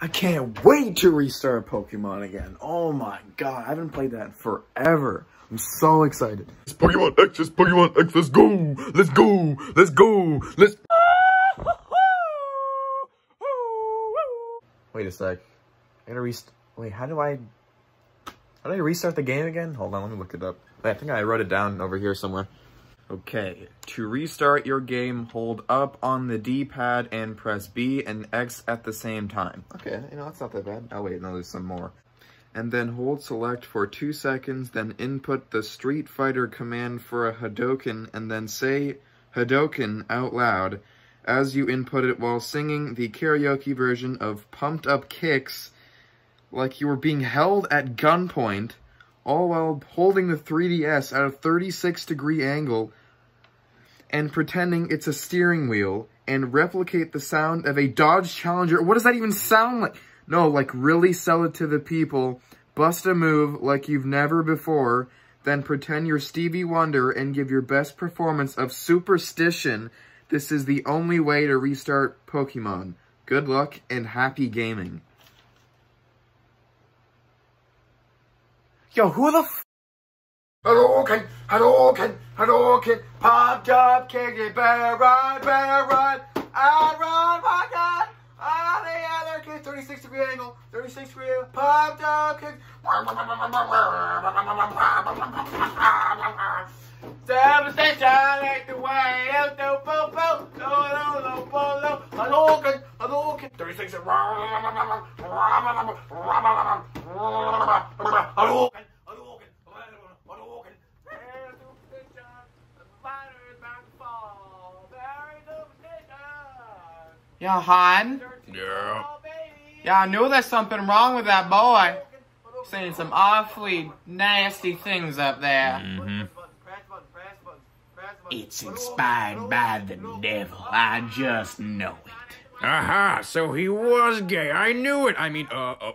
I can't wait to restart Pokemon again. Oh my god, I haven't played that in forever. I'm so excited. It's Pokemon X, it's Pokemon X, let's go! Let's go! Let's go! Let's... Wait a sec. I gotta rest- Wait, how do I... How do I restart the game again? Hold on, let me look it up. I think I wrote it down over here somewhere. Okay, to restart your game, hold up on the D-pad and press B and X at the same time. Okay, you know, that's not that bad. Oh wait, no, there's some more. And then hold select for two seconds, then input the Street Fighter command for a Hadouken, and then say Hadouken out loud as you input it while singing the karaoke version of Pumped Up Kicks like you were being held at gunpoint all while holding the 3DS at a 36 degree angle and pretending it's a steering wheel and replicate the sound of a Dodge Challenger. What does that even sound like? No, like really sell it to the people, bust a move like you've never before, then pretend you're Stevie Wonder and give your best performance of Superstition. This is the only way to restart Pokemon. Good luck and happy gaming. Yo, who the f- Hadouken, Hadouken, Hadouken, popped up, kick it, better run, better run, I run, my God, ah, the other kid, 36 degree angle, 36 degree angle, popped up, kick, Devastation ain't the way out the no, no, no, no, Hadouken, Hadouken, 36 Hadouken, Yeah, Han? Yeah. Yeah, I knew there's something wrong with that boy. Saying some awfully nasty things up there. Mm-hmm. It's inspired by the devil. I just know it. Aha, so he was gay. I knew it. I mean, uh, uh